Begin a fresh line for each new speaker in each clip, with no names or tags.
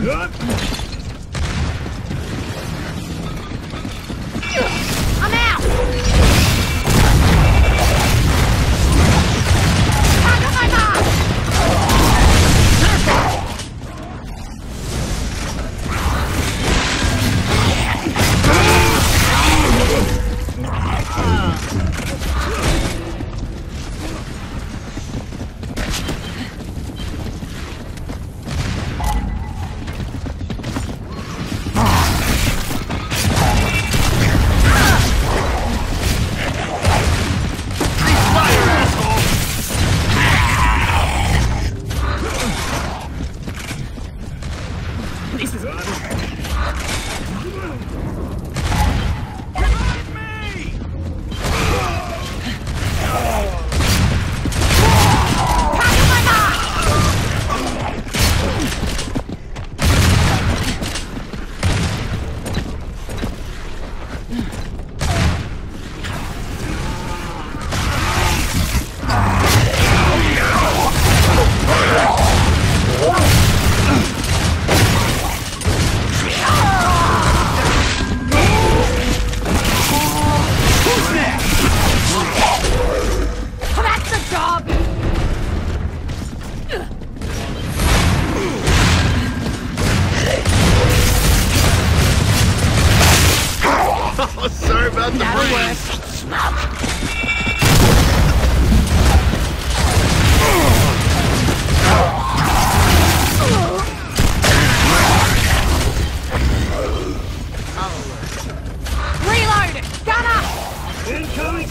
Huh?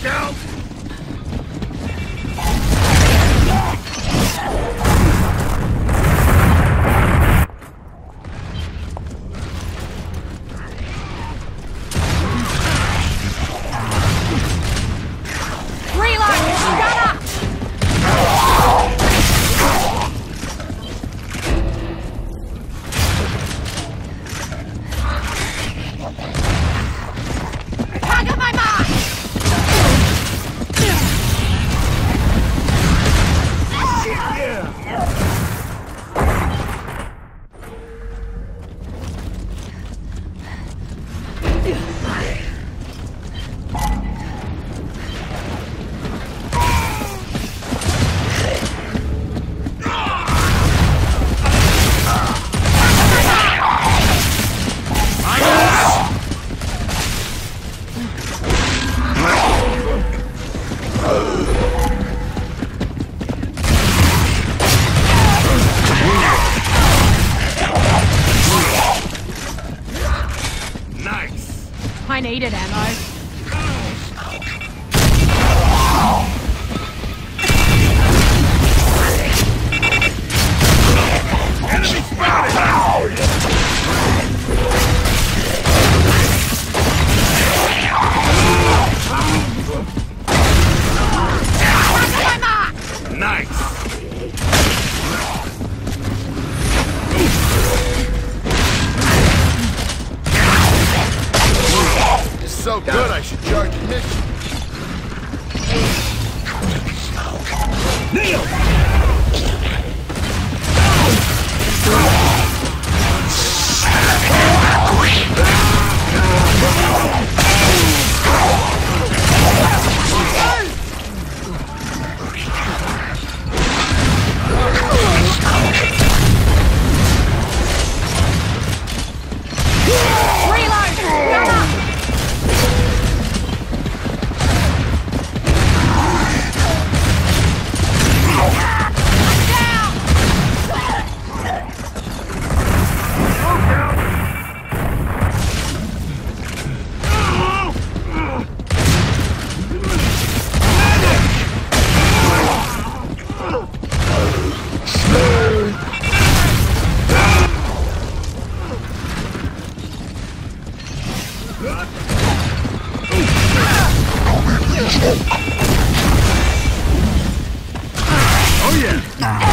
Smoke
Oh yeah.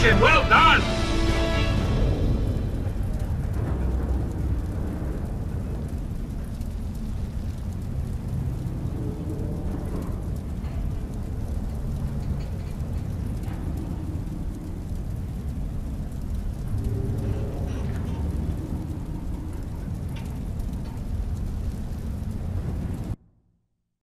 Well done!